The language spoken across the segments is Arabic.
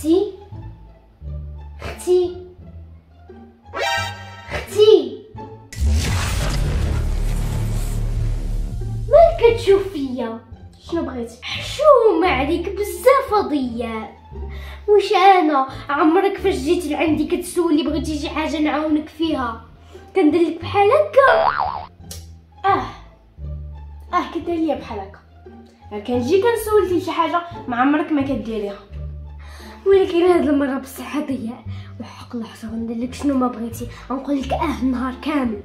أختي أختي أختي مالك تشوف فيا شنو بغيتي؟ حشومة عليك بزاف قضية واش أنا عمرك فاش جيت لعندي كتسولي بغيتي شي حاجة نعاونك فيها؟ كندير لك بحال هكا. آه. آه كدير ليا بحال هكا. كنجي كنسولتي شي حاجة ما عمرك ما كديريها. ولكن هاد المرة بصح ضياء. وحق لحظة غندير لك شنو ما بغيتي. غنقول لك آه النهار كامل.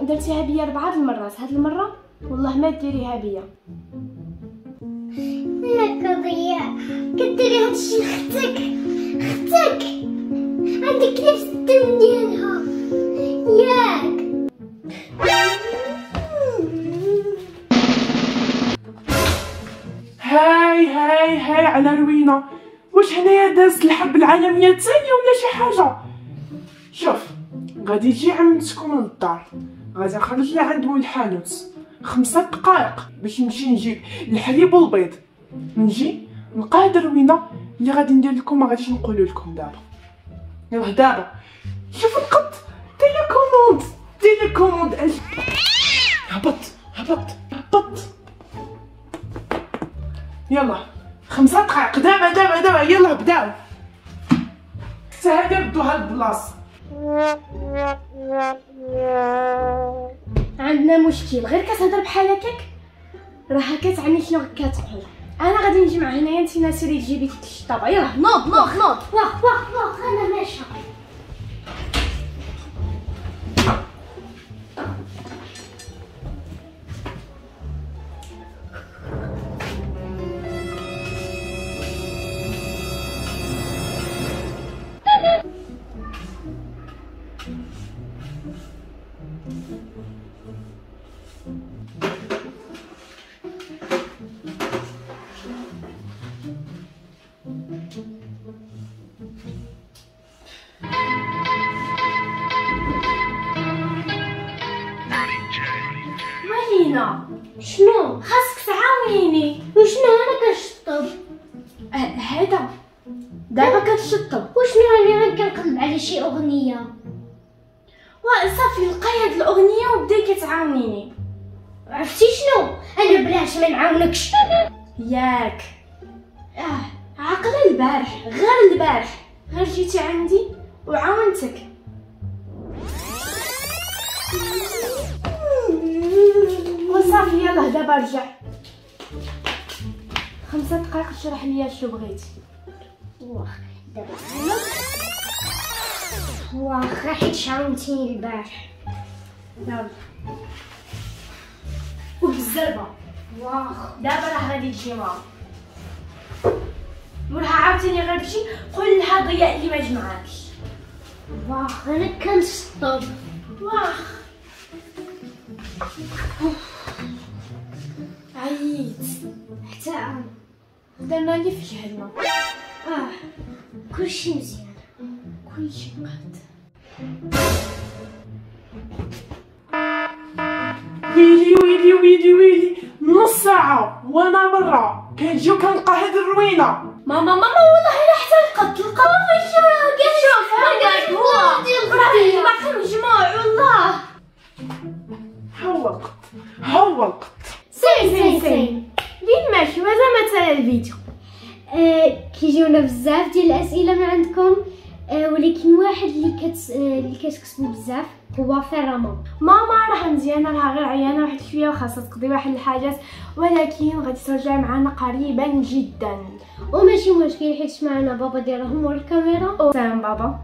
درتيها بيا ربعه المرات. هاد المرة والله ما ديريها بيا ياك ضياء. كديري هادشي لختك. أختك عندك نفس الدم ديالها ياك. هاي هاي هاي على روينة واش هنايا دازت الحرب العالمية الثانية ولا شي حاجة. شوف غادي تجي عمتكم للدار. غادي نخرج لها عند مول الحانوت خمسة دقائق باش نمشي نجيب الحليب والبيض نجي نلقى الروينة اللي غادي ندير لكم ما غاديش نقول لكم دابا. يلاه دابا. شوف القط. télécommande. télécommande. أج- هبط ردوها للبلاصة عندنا مشكل. غير كتهضر بحال هكاك؟ راه كتعني شنو كتقول أنا غادي نجي مع هنايا أنت ناسيري تجيبي ديك الشطابة. يلا نوض نوض نوض. واخ واخ واخ أنا ماشيه مالينا شنو؟ خاصك تعاونيني. وشنو أنا كنشطب؟ آه، هذا. دابا كتشطب وشنو أنا كنقلب على شي أغنية؟ وصافي لقاي هاد الأغنية وبداي كتعاونيني. عرفتي شنو؟ أنا بلاش ما نعاونكش. ياك. آه عقلة البارح غير البارح. غير جيتي عندي وعاونتك. وصافي يلا دابا رجع خمسة دقائق شرح ليا شو بغيتي. واخ دابا واخا حيت شعاونتيني البارح. يلا. وبالزربة واخ دابا راه غادي تجي ماما وراها عاوتاني غير تجي قول لها ضياء اللي ما جمعاكش واخ أنا كنشطب واخ عييت حتى انا درنا لي في جهلنا آه كلشي مزيان كلشي قاد ويلي ويلي ويلي نص ساعة وأنا برا. كنجيو كنلقى هاد الروينة؟ ماما ماما والله لا حتى القط القط شوف هاكاك هو. راه باقي مجموع والله. هو القط هو القط سين سين سين لين ماشي مازال مثلا الفيديو. آه كيجيونا بزاف ديال الأسئلة من عندكم. آه ولكن واحد اللي كتس... آه اللي كتكسبو بزاف. هو فرما ماما راه مزيانه راه غير عيانه واحد شوية وخاصها تقضي واحد الحاجات ولكن غادي ترجع معنا قريبا جدا. وماشي مشكل حيت معنا بابا ديالهم ورا الكاميرا. سلام بابا.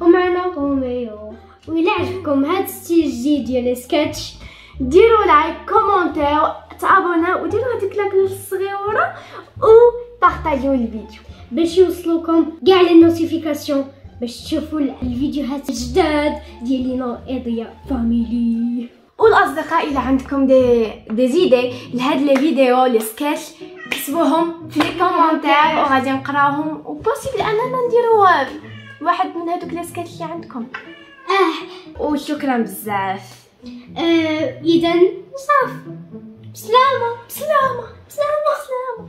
ومعنا روميو. وإلا عجبكم هاد ال style الجديد ديال السكتش ديروا like commentaire تابوناو وديروا هذيك la cloche الصغيرة وبارطاجيو الفيديو. باش يوصلوكم كاع les notifications باش تشوفوا الفيديوهات الجداد ديال لينا اضياء فاميلي. والأصدقاء إذا عندكم des des idées لهاد les vidéos les sketchs كتبوهم في les commentaires وغادي نقراوهم و possible اننا نديرو واحد من هادوك لي سكيتش اللي عندكم. آه. وشكرا بزاف. آه إذا صافي بسلامة. بسلامة. بسلامة.